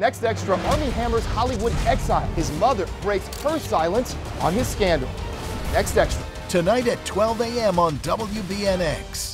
Next Extra, Armie Hammer's Hollywood exile. His mother breaks her silence on his scandal. Next Extra. Tonight at 12 a.m. on WBNX.